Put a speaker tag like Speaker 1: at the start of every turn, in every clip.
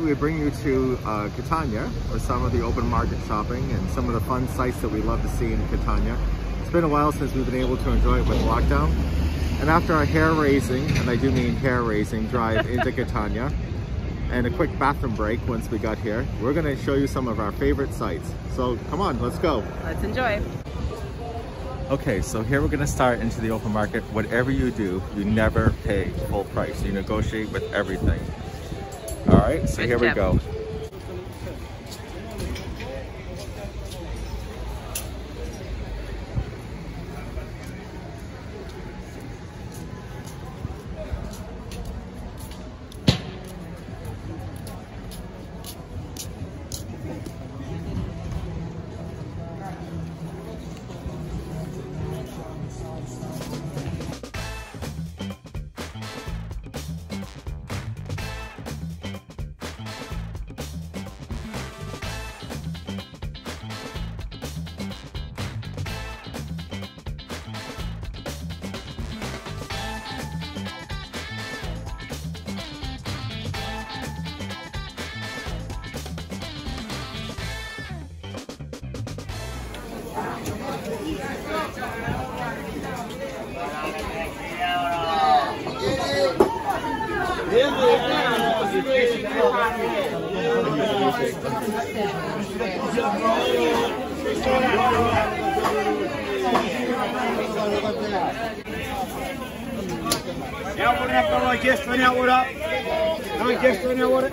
Speaker 1: thought we would bring you to uh, Catania for some of the open market shopping and some of the fun sites that we love to see in Catania. It's been a while since we've been able to enjoy it with lockdown. And after a hair-raising, and I do mean hair-raising, drive into Catania, and a quick bathroom break once we got here, we're gonna show you some of our favorite sites. So come on, let's go.
Speaker 2: Let's enjoy.
Speaker 1: Okay, so here we're gonna start into the open market. Whatever you do, you never pay full price. You negotiate with everything. All right, so here we go.
Speaker 3: Ja worden heb al een gist van jou worden. Dan een gist van jou worden.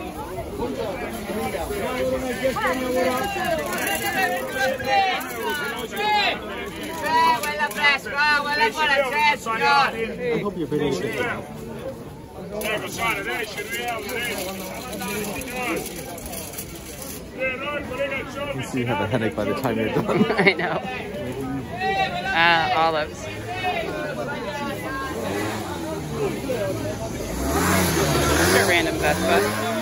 Speaker 4: Quella fresca, quella buona c'è, signore!
Speaker 1: I hope you're video
Speaker 3: Ecco, Sara, dai, ci arriviamo,
Speaker 1: You see you have a headache by the time you're done.
Speaker 2: I know. Uh, olives. Just a random Vespa.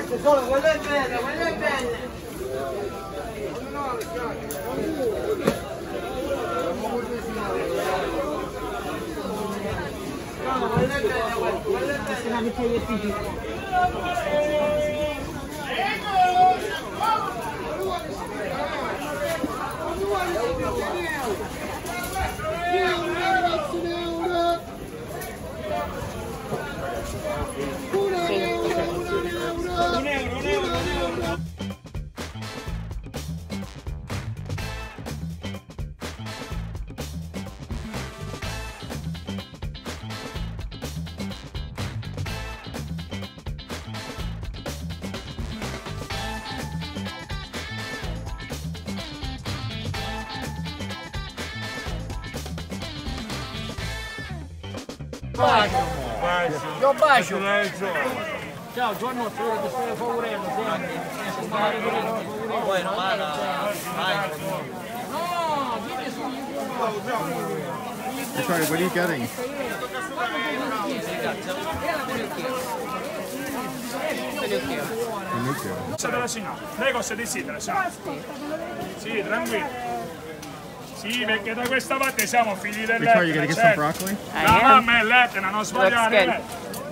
Speaker 4: Queste sono quelle belle, quelle belle! No, quelle belle, quelle, quelle belle!
Speaker 3: Io bacio. Ciao, buonanotte, io ti sto favorendo, senti. Poi non vada.
Speaker 1: Sorry, what are you getting?
Speaker 2: Pinocchio.
Speaker 1: Pinocchio.
Speaker 3: Della signora, prego se desidera, signora. Sì, tranquillo. Sì, perché da questa parte siamo figli dell'Etna. certo.
Speaker 1: broccoli?
Speaker 2: I
Speaker 3: La
Speaker 2: am.
Speaker 3: mamma è l'Etna, non sbagliare. eh.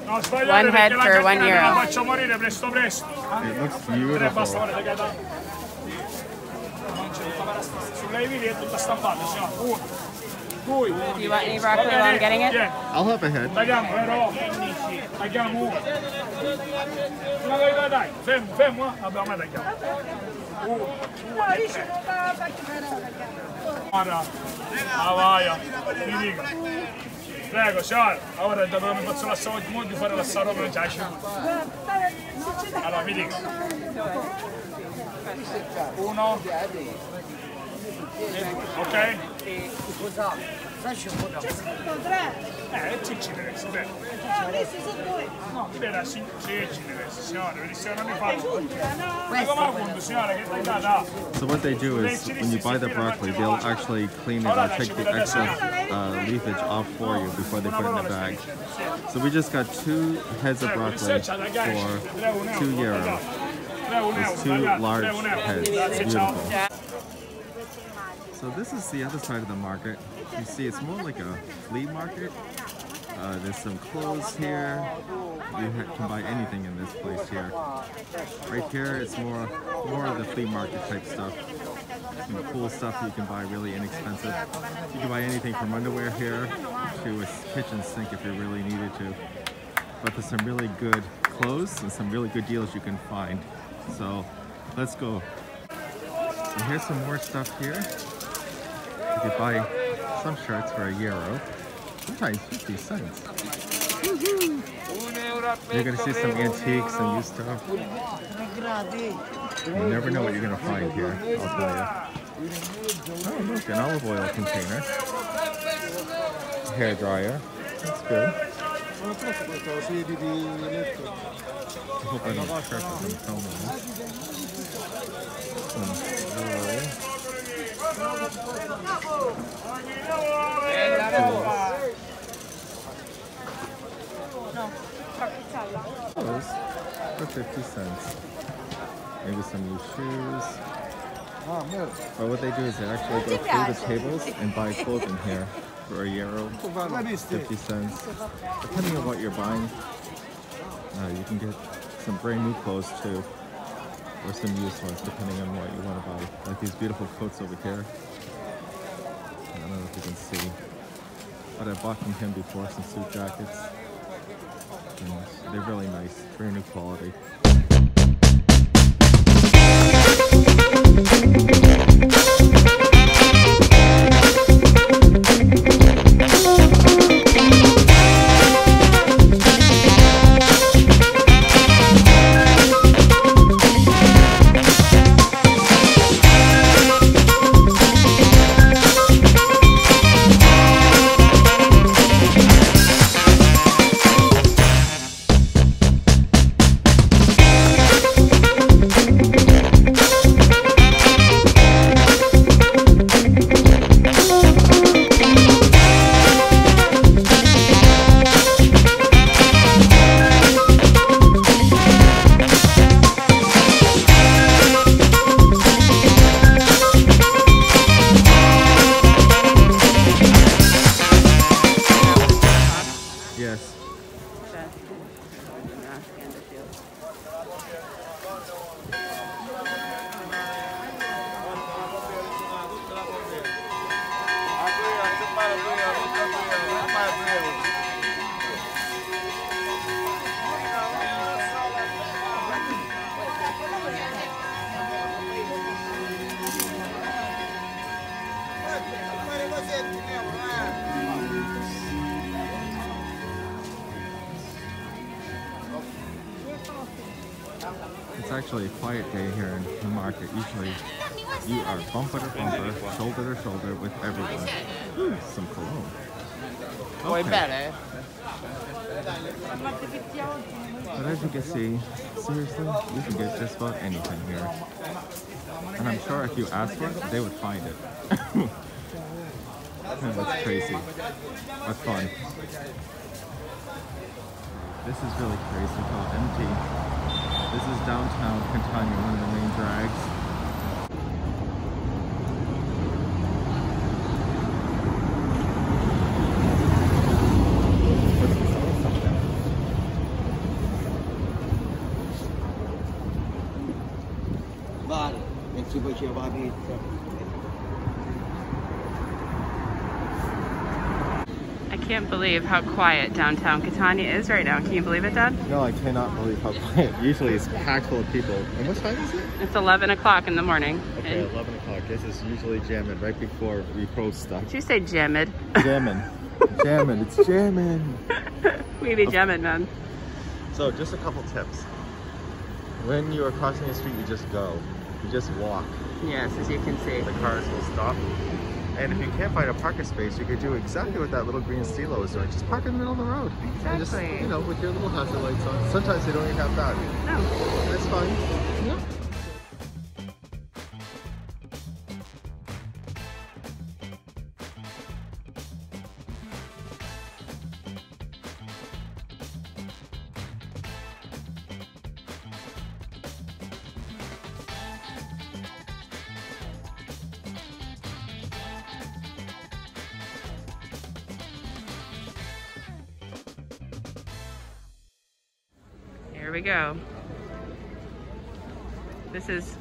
Speaker 3: Non sbagliare
Speaker 2: One
Speaker 3: perché
Speaker 2: head
Speaker 3: la catena te la faccio morire presto presto.
Speaker 1: It looks beautiful.
Speaker 3: Sulle vili è tutta stampata, signora. Uno, due.
Speaker 2: Do you want any broccoli while I'm getting it?
Speaker 3: Tieni.
Speaker 1: I'll help ahead.
Speaker 3: Tagliamo, vero? Tagliamo uno. Una dai, dai, dai. Fermo, fermo, eh. Vabbè, ma Guarda, ah vai, mi dico. Prego, ciao. Ora dopo mi faccio la salva di mondo fare la salva per giace. Allora, mi dico. Uno. Ok? Vede, sì, mi dai, dai.
Speaker 1: So what they do is, when you buy the broccoli, they'll actually clean it or take the excess uh, leafage off for you before they put it in the bag. So we just got two heads of broccoli for two euro. There's two large heads. Beautiful. So this is the other side of the market. You see, it's more like a flea market. Uh, there's some clothes here. You can buy anything in this place here. Right here, it's more more of the flea market type stuff. Cool stuff you can buy really inexpensive. You can buy anything from underwear here to a kitchen sink if you really needed to. But there's some really good clothes and some really good deals you can find. So let's go. And here's some more stuff here. You could buy some shirts for a euro, oh. sometimes 50 cents. You're gonna see some antiques and used stuff. You never know what you're gonna find here, I'll tell you. Oh, look, an olive oil container. Hair dryer. That's good. I hope I don't trip as I'm filming this. Some jewelry. Clothes for 50 cents. Maybe some new shoes. But what they do is they actually go through the tables and buy clothing here for a euro, 50 cents. Depending on what you're buying, uh, you can get some brand new clothes too, or some used ones depending on what you want to buy. Like these beautiful coats over here. I don't know if you can see, but I bought from him before some suit jackets. And they're really nice, very new quality. It's actually a quiet day here in the market. Usually you are bumper to bumper, shoulder to shoulder with everyone. Ooh, some cologne. Oh, okay. Eh? But as you can see, seriously, you can get just about anything here. And I'm sure if you ask for it, they would find it. That's crazy. That's fun. This is really crazy how empty this is downtown Catania, one of the main drags.
Speaker 5: Vale, e ci faceva
Speaker 2: can't believe how quiet downtown Catania is right now. Can you believe it, Dad?
Speaker 1: No, I cannot believe how quiet. Usually it's packed full of people. And what time is it?
Speaker 2: It's 11 o'clock in the morning.
Speaker 1: Okay,
Speaker 2: And
Speaker 1: 11 o'clock. This is usually jamming right before we post stuff.
Speaker 2: did you say jamming?
Speaker 1: Jamming. jamming. It's jamming.
Speaker 2: we be jamming, man.
Speaker 1: So just a couple tips. When you are crossing the street, you just go. You just walk.
Speaker 2: Yes, as you can see.
Speaker 1: The cars will stop. And if you can't find a parking space, you could do exactly what that little green stilo is doing. Just park in the middle of the road. And just,
Speaker 2: Exactly.
Speaker 1: you know, with your little hazard lights on. Sometimes they don't even have that.
Speaker 2: No.
Speaker 1: That's fine.
Speaker 2: Here we go. This is,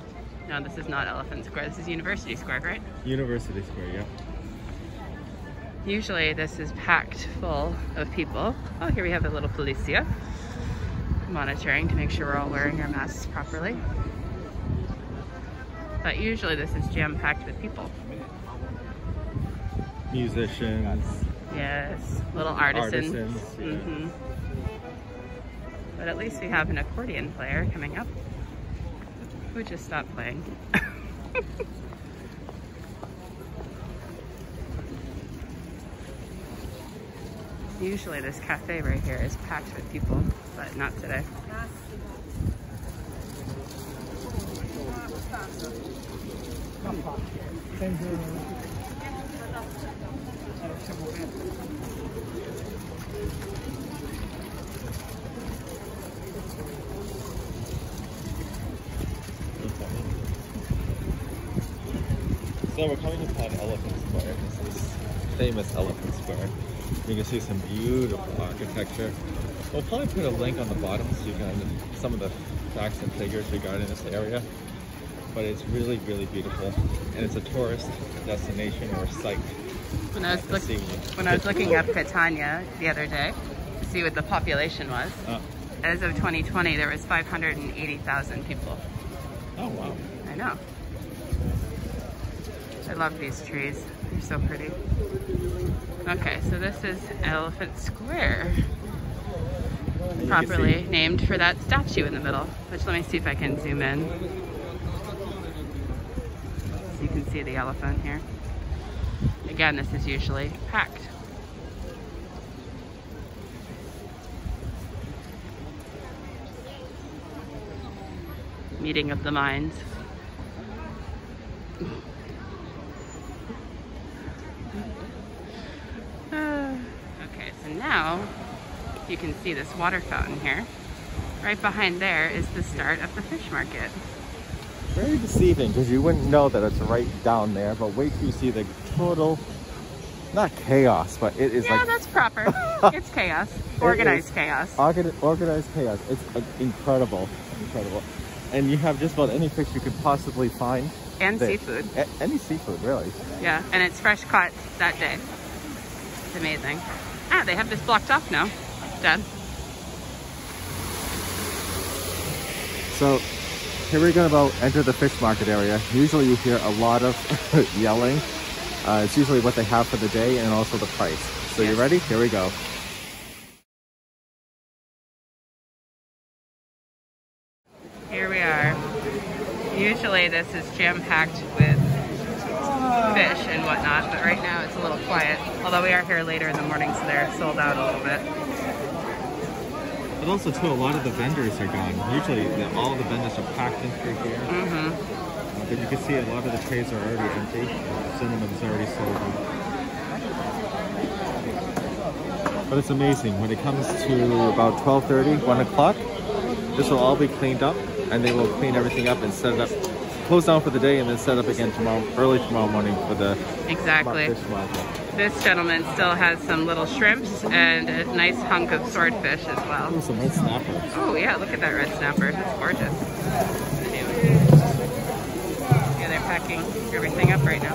Speaker 2: no, this is not Elephant Square. This is University Square, right?
Speaker 1: University Square, yeah.
Speaker 2: Usually this is packed full of people. Oh, here we have a little policia monitoring to make sure we're all wearing our masks properly. But usually this is jam-packed with people.
Speaker 1: Musicians.
Speaker 2: Yes, little artisans.
Speaker 1: Artisans, yeah.
Speaker 2: Mhm. But at least we have an accordion player coming up who just stopped playing. Usually this cafe right here is packed with people, but not today.
Speaker 1: So we're coming upon Elephant Square. This is famous Elephant Square. You can see some beautiful architecture. We'll probably put a link on the bottom so you can some of the facts and figures regarding this area. But it's really, really beautiful. And it's a tourist destination or site.
Speaker 2: When I was, look- when I was looking up Catania the other day to see what the population was,
Speaker 1: Uh,
Speaker 2: as of 2020 there was 580,000 people.
Speaker 1: oh wow.
Speaker 2: I know. I love these trees. They're so pretty. Okay, so this is Elephant Square.
Speaker 1: And you can
Speaker 2: Properly named for that statue in the middle. Which let me see if I can zoom in. So you can see the elephant here. Again, this is usually packed. Meeting of the minds. Uh, okay, so now you can see this water fountain here. Right behind there is the start of the fish market.
Speaker 1: Very deceiving because you wouldn't know that it's right down there, but wait till you see the total, not chaos, but it is
Speaker 2: Yeah,
Speaker 1: like
Speaker 2: that's proper. it's chaos. Organized
Speaker 1: is.
Speaker 2: chaos.
Speaker 1: Organ- organized chaos. It's uh, incredible, incredible. And you have just about any fish you could possibly find.
Speaker 2: And
Speaker 1: there.
Speaker 2: seafood.
Speaker 1: Any seafood, really.
Speaker 2: Yeah, and it's fresh caught that day. It's amazing. Ah, they have this blocked off now, Dad.
Speaker 1: So here we're going to enter the fish market area. Usually you hear a lot of yelling. Uh, it's usually what they have for the day and also the price. So you
Speaker 2: Yes.
Speaker 1: ready? Here we go.
Speaker 2: Here we are. Usually this is jam-packed with fish and whatnot, but right now it's a little quiet. Although we are here later in the morning, so they're sold out a little bit.
Speaker 1: But also too, a lot of the vendors are gone. Usually the, all the vendors are packed in through here.
Speaker 2: Mm-hmm.
Speaker 1: But you can see a lot of the trays are already empty. Cinnamon's already sold out. But it's amazing. When it comes to about 12.30, 1 o'clock, this will all be cleaned up and they will clean everything up and set it up, close down for the day and then set up again tomorrow, early tomorrow morning for the
Speaker 2: Exactly.
Speaker 1: fish market.
Speaker 2: This gentleman still has some little shrimps and a nice hunk of swordfish as well.
Speaker 1: Oh, some red snapper.
Speaker 2: Oh yeah, look at that red snapper. That's gorgeous. Yeah, they're packing everything up right now.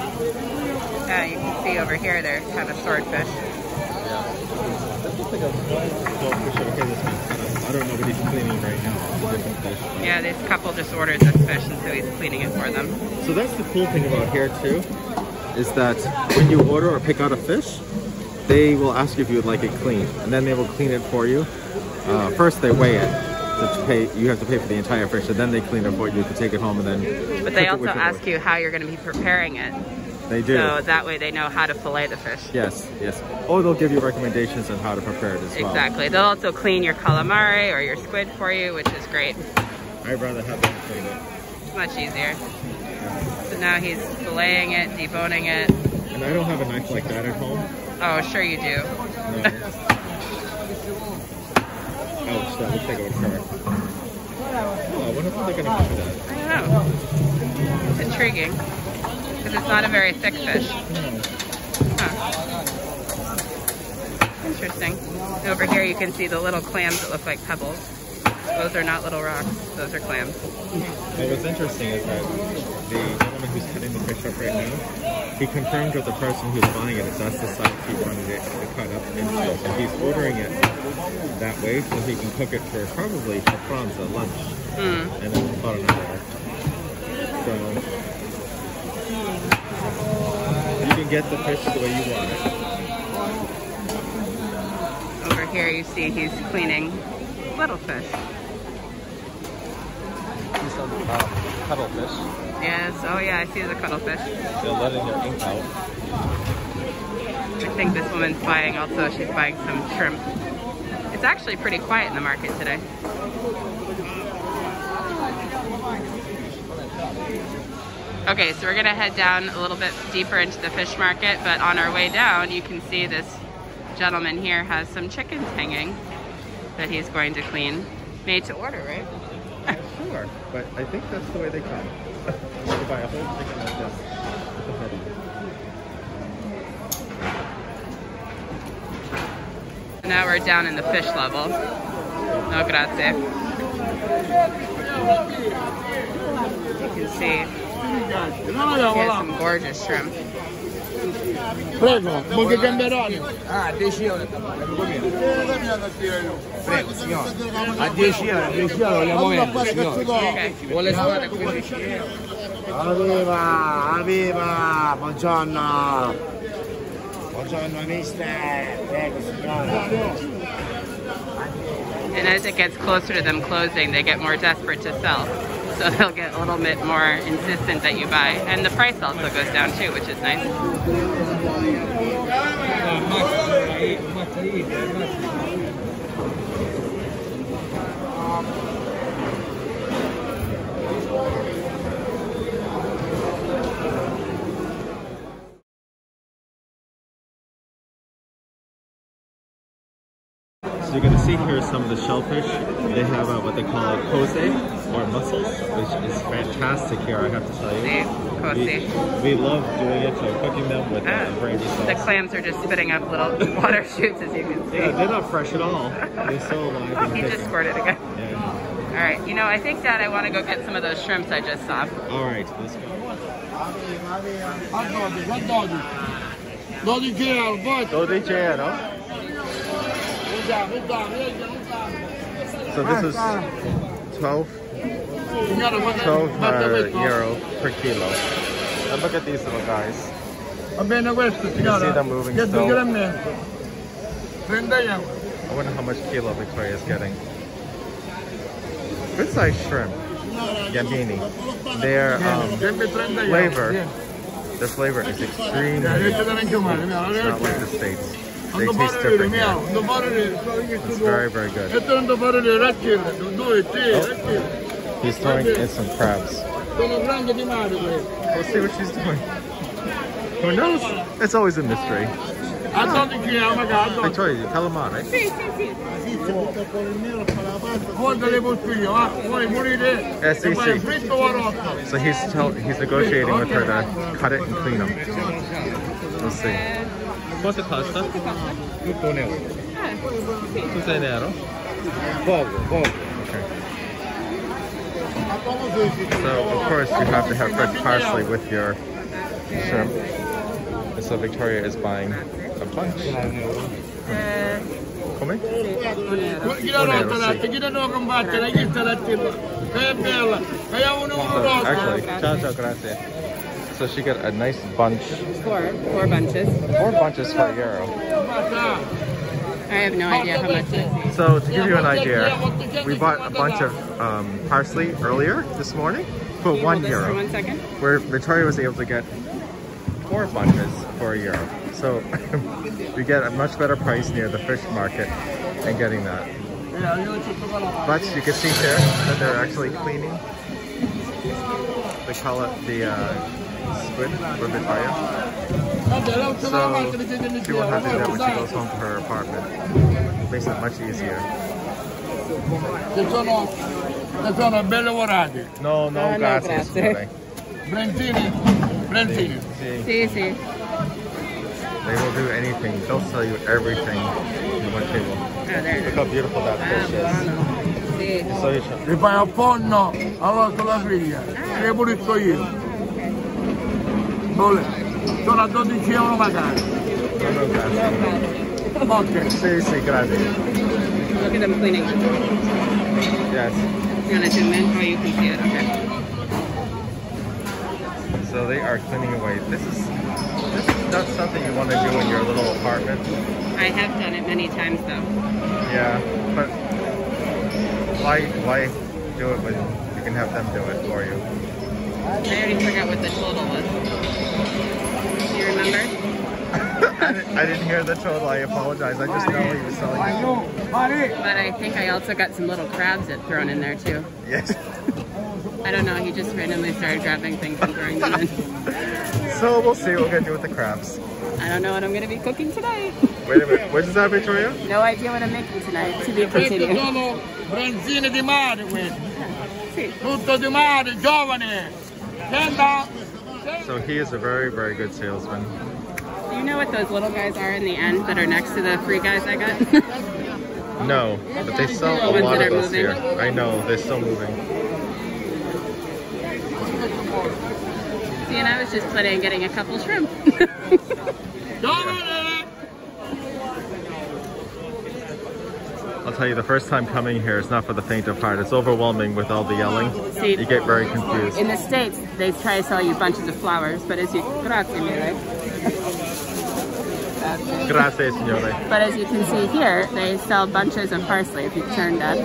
Speaker 2: Yeah, you can see over here there's kind of swordfish.
Speaker 1: This looks like a goldfish over here that's been cut up. I don't know what he's cleaning right now. It's a fish.
Speaker 2: Yeah, this couple just ordered this fish and so he's cleaning it for them.
Speaker 1: So that's the cool thing about here too, is that when you order or pick out a fish, they will ask you if you would like it clean, and then they will clean it for you. Uh, first they weigh it, to pay. You have to pay for the entire fish, and then they clean it for you. to take it home and then.
Speaker 2: But they also ask you how you're going to be preparing it.
Speaker 1: They do.
Speaker 2: So that way they know how to fillet the fish.
Speaker 1: Yes, yes. Or they'll give you recommendations on how to prepare it as well.
Speaker 2: Exactly. They'll also clean your calamari or your squid for you, which is great.
Speaker 1: I'd rather have them clean it.
Speaker 2: It's much easier. Now he's filleting it, deboning it.
Speaker 1: And I don't have a knife like that at home.
Speaker 2: Oh, sure you do.
Speaker 1: No. Ouch, that looks like it would hurt. Oh, I wonder if they're gonna do that.
Speaker 2: I don't know. It's intriguing. Because it's not a very thick fish. Huh. Interesting. Over here you can see the little clams that look like pebbles. Those are not little rocks. Those are clams.
Speaker 1: Well, what's interesting is that gentleman who's cutting the fish up right now, he confirmed with the person who's buying it if that's the size he wanted it to cut up into. So he's ordering it that way so he can cook it for probably for prawns at lunch.
Speaker 2: Mm.
Speaker 1: And then about an hour. So you can get the fish the way you want it.
Speaker 2: Over here you see he's cleaning little fish.
Speaker 1: See some um, cuttlefish.
Speaker 2: Yes, oh yeah, I see the cuttlefish.
Speaker 1: They're letting their ink out.
Speaker 2: I think this woman's buying also, she's buying some shrimp. It's actually pretty quiet in the market today. Okay, so we're gonna head down a little bit deeper into the fish market, but on our way down, you can see this gentleman here has some chickens hanging that he's going to clean. Made to order, right?
Speaker 1: Sure, but I think that's the way they come.
Speaker 2: Now we're down in the fish level. No grazie. You can see some gorgeous shrimp.
Speaker 5: Prego, buche gamberoni.
Speaker 6: Ah, 10 euro. Prego, signore. A 10 euro, 10 euro vogliamo vendere, signore.
Speaker 2: Okay.
Speaker 6: Vuole fare 15 euro.
Speaker 5: Arriva, arriva, buongiorno. Buongiorno mister. Prego signore.
Speaker 2: And as it gets closer to them closing, they get more desperate to sell. So they'll get a little bit more insistent that you buy. And the price also goes down too, which is nice.
Speaker 1: So you're to see here some of the shellfish. They have uh, what they call a or mussels, which is fantastic here, I have to tell you.
Speaker 2: See, cozze.
Speaker 1: We, we love doing it, so cooking them with
Speaker 2: Ah,
Speaker 1: uh, brandy sauce.
Speaker 2: the clams are just spitting up little water shoots, as you can see.
Speaker 1: Yeah, they're not fresh at all. They're so alive
Speaker 2: He just
Speaker 1: tasty.
Speaker 2: squirted again.
Speaker 1: Yeah.
Speaker 2: All right, you know, I think, Dad, I want to go get some of those shrimps I just saw.
Speaker 1: All right, let's go.
Speaker 5: A 12, a 12. 12 euro, poi.
Speaker 1: 12 euro.
Speaker 5: Vediamo, vediamo, vediamo.
Speaker 1: So this is 12,
Speaker 5: Signore, guarda,
Speaker 1: 12
Speaker 5: guarda
Speaker 1: uh,
Speaker 5: questo.
Speaker 1: euro per kilo. And look at these little guys.
Speaker 5: Va bene questo, signora.
Speaker 1: see them moving
Speaker 5: Che
Speaker 1: still.
Speaker 5: due grammi? 30 euro.
Speaker 1: I wonder how much kilo Victoria is getting. Good size shrimp. Gambini. Their um,
Speaker 5: Sempre 30 euro.
Speaker 1: flavor,
Speaker 5: Sì.
Speaker 1: the flavor is extremely good.
Speaker 5: io te ne male, mia,
Speaker 1: It's not like the
Speaker 5: guarda.
Speaker 1: States. They
Speaker 5: Non
Speaker 1: taste different here.
Speaker 5: non fare ridere.
Speaker 1: It's very, very good.
Speaker 5: E tu non fare ridere, racchile, due, tre,
Speaker 1: Oh.
Speaker 5: racchile.
Speaker 1: He's throwing in some crabs.
Speaker 5: Sono grandi di mare questi.
Speaker 1: We'll see what she's doing. Who knows? It's always a mystery.
Speaker 5: A 12 euro, magari, a 12.
Speaker 1: Victoria, tell them on, right?
Speaker 5: Guarda le bottiglie, va, vuoi morire?
Speaker 1: Eh, sì,
Speaker 5: fai
Speaker 1: sì.
Speaker 5: fritto o arrosto?
Speaker 1: So he's tell, he's negotiating with her to cut it and clean them. Let's see. Quanto costa? Tutto un euro. Tutto un euro?
Speaker 5: Poco, poco.
Speaker 1: Okay. So of course you have to have fresh parsley with your shrimp. And so Victoria is buying a bunch. Come?
Speaker 5: Chi la rotta latte, chi la devo combattere, chi sta latte? Che è bella, che è uno uno
Speaker 1: So actually, ciao ciao grazie. So she got a nice bunch,
Speaker 2: four, four bunches.
Speaker 1: four bunches for a euro.
Speaker 2: I have no idea how much it is.
Speaker 1: So to give you an idea, we bought a bunch of um, parsley earlier this morning for one
Speaker 2: hold this for
Speaker 1: euro,
Speaker 2: one second?
Speaker 1: where Victoria was able to get four bunches for a euro. So we get a much better price near the fish market and getting that. But you can see here that they're actually cleaning the color, the uh, squid for Victoria. So she won't have to do that when she goes home to her apartment. Makes it much easier.
Speaker 5: Che sono, che sono belle lavorate.
Speaker 1: No, no,
Speaker 2: Ah,
Speaker 1: gracias.
Speaker 2: grazie.
Speaker 5: Brentini, Brentini.
Speaker 1: See,
Speaker 2: See, see.
Speaker 1: they will do anything. They'll sell you everything in one table.
Speaker 2: There it
Speaker 1: Look how beautiful that
Speaker 2: Ah,
Speaker 1: fish is.
Speaker 2: buono. Sì.
Speaker 1: So you should-
Speaker 5: Li fai a forno, allora con la figlia. Le pulisco io. Vole. Sono a 12 euro magari.
Speaker 1: no, no, gracias.
Speaker 5: Ok.
Speaker 1: Sí, sí, gracias.
Speaker 2: Look at them cleaning.
Speaker 1: Yes.
Speaker 2: You want to zoom in? You can see it. Okay.
Speaker 1: So they are cleaning away. This is this is not something you want to do in your little apartment.
Speaker 2: I have done it many times though.
Speaker 1: Yeah, but why why do it when you can have them do it for you?
Speaker 2: I already forgot what the total was. Do you remember?
Speaker 1: I, didn't, I didn't hear the total. I apologize. I just know he was selling.
Speaker 5: Aiuto, Mari.
Speaker 2: But I think I also got some little crabs that thrown in there too.
Speaker 1: Yes.
Speaker 2: I don't know. He just randomly started grabbing things and throwing them in.
Speaker 1: So we'll see what we're gonna do with the crabs.
Speaker 2: I don't know what I'm going to be cooking tonight.
Speaker 1: Wait a minute. What is that, Victoria?
Speaker 2: No idea what I'm making tonight. To be continued.
Speaker 5: sono branzini di mare Tutto di mare, giovane. Senta.
Speaker 1: So he is a very, very good salesman.
Speaker 2: Do you know what those little guys are in the end that are next to the free guys I got?
Speaker 1: No, but they sell
Speaker 2: The
Speaker 1: a lot of those
Speaker 2: moving.
Speaker 1: here. I know, they're still moving.
Speaker 2: See, and I was just planning on getting a couple shrimp.
Speaker 5: Giovane.
Speaker 1: I'll tell you, the first time coming here, it's not for the faint of heart. It's overwhelming with all the yelling.
Speaker 2: See-
Speaker 1: You get very confused.
Speaker 2: In the States, they try to sell you bunches of flowers, but as you grazie mille.
Speaker 1: Gracias, signore.
Speaker 2: But as you can see here, they sell bunches of parsley. If you turn that,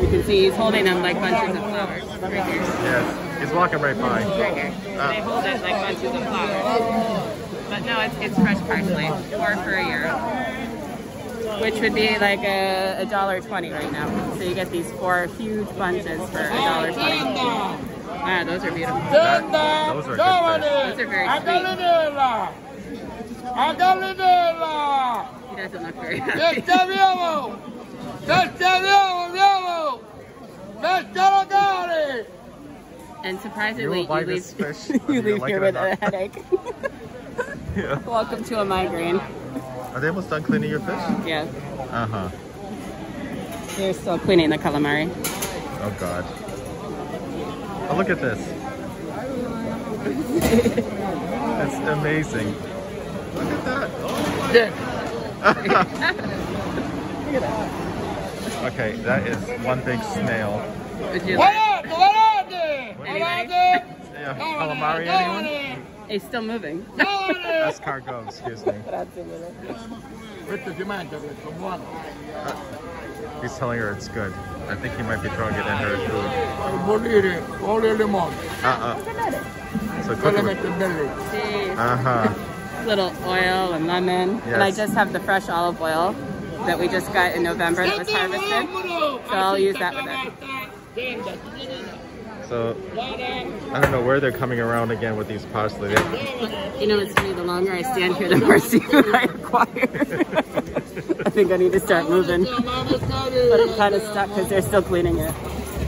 Speaker 2: you can see he's holding them like bunches of flowers. Right here.
Speaker 1: Yes, he's walking right by.
Speaker 2: Right here. Uh, they hold it like bunches of flowers. But no, it's, it's fresh parsley. Four for a euro. Which would be like a, a dollar twenty right now. So you get these four huge bunches for a dollar twenty.
Speaker 5: Senta.
Speaker 2: Wow, those are beautiful.
Speaker 5: Senta.
Speaker 1: those are good
Speaker 5: Giovane.
Speaker 2: Those are very
Speaker 5: A
Speaker 2: sweet.
Speaker 5: A gallinella.
Speaker 2: He doesn't look very
Speaker 5: Che
Speaker 2: happy.
Speaker 5: abbiamo? Che abbiamo? Abbiamo. Bestia locale.
Speaker 2: And surprisingly,
Speaker 1: will buy
Speaker 2: you leave, you
Speaker 1: you
Speaker 2: leave here with a headache.
Speaker 1: Yeah.
Speaker 2: Welcome to a migraine.
Speaker 1: Are they almost done cleaning your fish?
Speaker 2: Yeah,
Speaker 1: Uh huh.
Speaker 2: they're still cleaning the calamari.
Speaker 1: Oh God. Oh, look at this. it's amazing. Look at that.
Speaker 5: Che?
Speaker 1: Okay, that is one big snail.
Speaker 2: Would you like?
Speaker 1: Yeah, calamari, anyone?
Speaker 5: Giovane.
Speaker 2: He's still moving.
Speaker 5: Giovane.
Speaker 1: Escargot, excuse me.
Speaker 5: Questo si mangia questo.
Speaker 1: He's telling her it's good. I think he might be throwing it in her food.
Speaker 5: Per bollire olio limone.
Speaker 1: Uh-uh. So cook it.
Speaker 5: mette belle.
Speaker 2: See,
Speaker 1: Uh-huh.
Speaker 2: little oil and lemon. And I just have the fresh olive oil that we just got in November that was harvested. So I'll use that with it.
Speaker 1: So, I don't know where they're coming around again with these parsley.
Speaker 2: You know, it's funny, the longer I stand here, the more seafood I acquire. I think I need to start moving. But I'm kind of stuck because they're still cleaning it.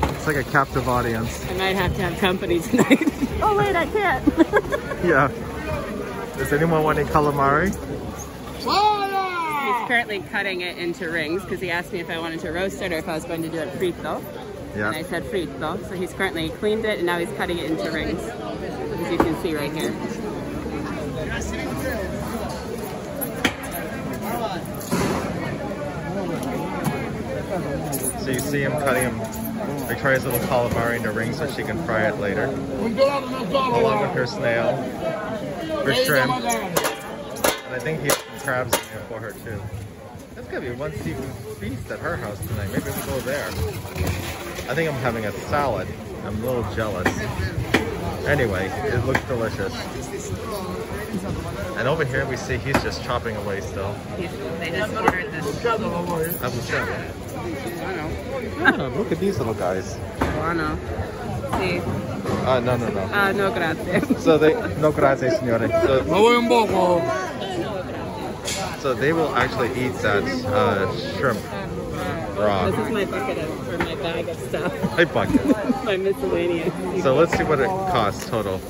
Speaker 1: It's like a captive audience.
Speaker 2: I might have to have company tonight. oh, wait, I can't.
Speaker 1: Yeah. Does anyone want any calamari?
Speaker 2: He's currently cutting it into rings because he asked me if I wanted to roast it or if I was going to do it frito. And I
Speaker 1: Yeah.
Speaker 2: said frito. So he's currently cleaned it and now he's cutting it into rings. As you can see right here.
Speaker 1: So you see him cutting him, Victoria's little calamari into rings so she can fry it later.
Speaker 5: Un gelato non solo.
Speaker 1: Along with her snail, her shrimp, and I think he has some crabs in there for her too. There's gonna be one seafood feast at her house tonight. Maybe we'll go there. I think I'm having a salad. I'm a little jealous. Anyway, it looks delicious. And over here we see he's just chopping away still.
Speaker 2: He's, they just ordered this.
Speaker 1: Avocado.
Speaker 2: Buono.
Speaker 1: Ah, look at these little guys.
Speaker 2: Buono. See.
Speaker 1: Uh, no, no, no.
Speaker 2: Ah, no grazie.
Speaker 1: So they, no grazie, signore. So,
Speaker 5: Ma un poco?
Speaker 1: so they will actually eat that uh, shrimp raw.
Speaker 2: This is my bucket of, or my bag of stuff.
Speaker 1: My bucket.
Speaker 2: my miscellaneous.
Speaker 1: So let's see what it costs total.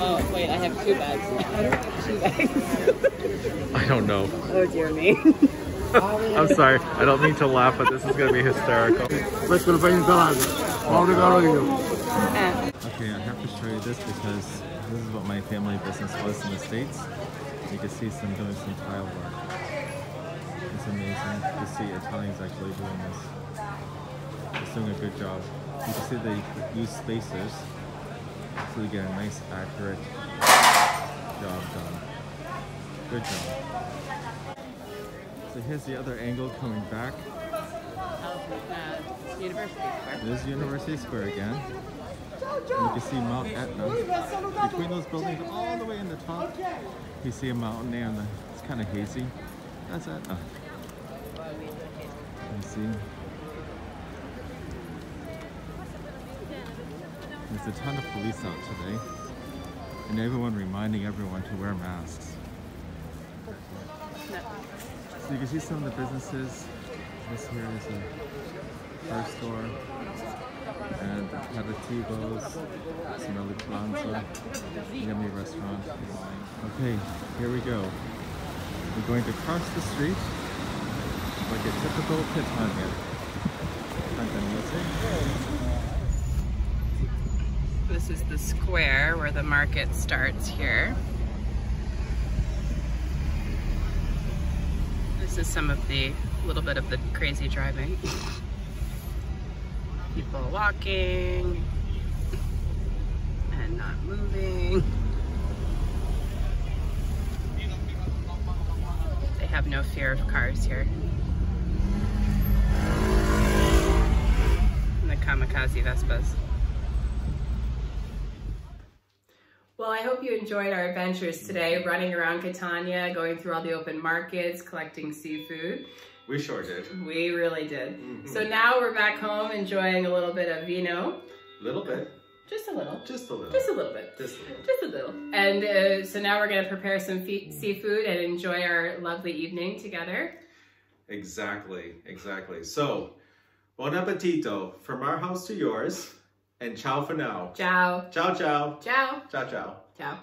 Speaker 2: Oh, wait, I have two bags. two bags.
Speaker 1: I don't know.
Speaker 2: oh, dear me.
Speaker 1: I'm sorry. I don't mean to laugh, but this is going to be hysterical.
Speaker 5: Questo lo fai in insalata. Ma lo regalo io.
Speaker 2: Eh.
Speaker 1: Okay, I have to show you this because this is what my family business was in the States. You can see some doing some tile work. It's amazing to see Italians actually doing this. It's doing a good job. You can see they use spacers so they get a nice accurate job done. Good job. So here's the other angle coming back.
Speaker 2: Uh, University Square.
Speaker 1: This is University Square again. You can see Mount Etna. Between those buildings all the way in the top, you see a mountain there and the, it's kind of hazy. That's Etna. See? There's a ton of police out today. And everyone reminding everyone to wear masks. So you can see some of the businesses. This here is a car store and Aperitivos, Smelly Plaza, yummy restaurant. Okay, here we go. We're going to cross the street like a typical Catania.
Speaker 2: This is the square where the market starts here. This is some of the little bit of the crazy driving. People walking and not moving. They have no fear of cars here. And the kamikaze Vespas. Well, I hope you enjoyed our adventures today, running around Catania, going through all the open markets, collecting seafood.
Speaker 1: We sure did.
Speaker 2: We really did. So now we're back home enjoying a little bit of vino.
Speaker 1: A little bit.
Speaker 2: Just a little.
Speaker 1: Just a little.
Speaker 2: Just a little bit.
Speaker 1: Just a little.
Speaker 2: Just a little. And uh, so now we're going to prepare some seafood and enjoy our lovely evening together.
Speaker 1: Exactly, exactly. So, bon appetito from our house to yours, and ciao for now.
Speaker 2: Ciao.
Speaker 1: Ciao, ciao.
Speaker 2: Ciao.
Speaker 1: Ciao, ciao.
Speaker 2: Ciao.